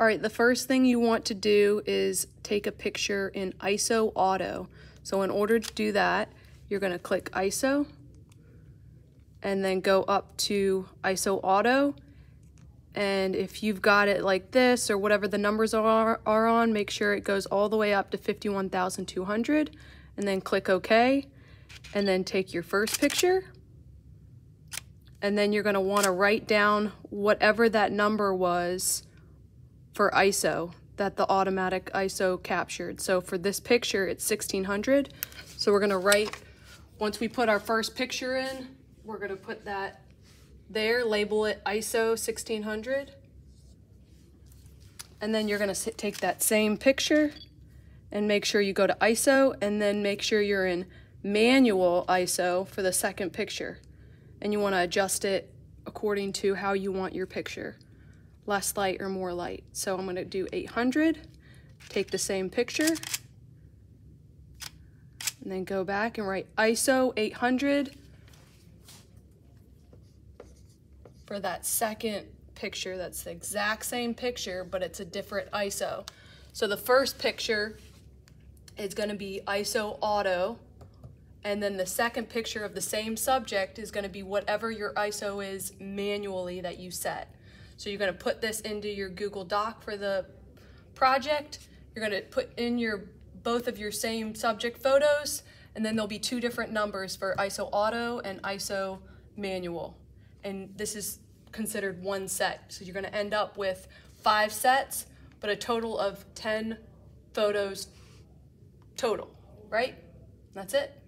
All right, the first thing you want to do is take a picture in ISO Auto. So in order to do that, you're gonna click ISO and then go up to ISO Auto. And if you've got it like this or whatever the numbers are, are on, make sure it goes all the way up to 51,200 and then click OK. And then take your first picture. And then you're gonna wanna write down whatever that number was for ISO that the automatic ISO captured. So for this picture, it's 1600. So we're gonna write, once we put our first picture in, we're gonna put that there, label it ISO 1600. And then you're gonna take that same picture and make sure you go to ISO and then make sure you're in manual ISO for the second picture. And you wanna adjust it according to how you want your picture less light or more light. So I'm gonna do 800, take the same picture, and then go back and write ISO 800 for that second picture. That's the exact same picture, but it's a different ISO. So the first picture is gonna be ISO auto, and then the second picture of the same subject is gonna be whatever your ISO is manually that you set. So you're gonna put this into your Google Doc for the project. You're gonna put in your both of your same subject photos, and then there'll be two different numbers for ISO auto and ISO manual. And this is considered one set. So you're gonna end up with five sets, but a total of 10 photos total, right? That's it.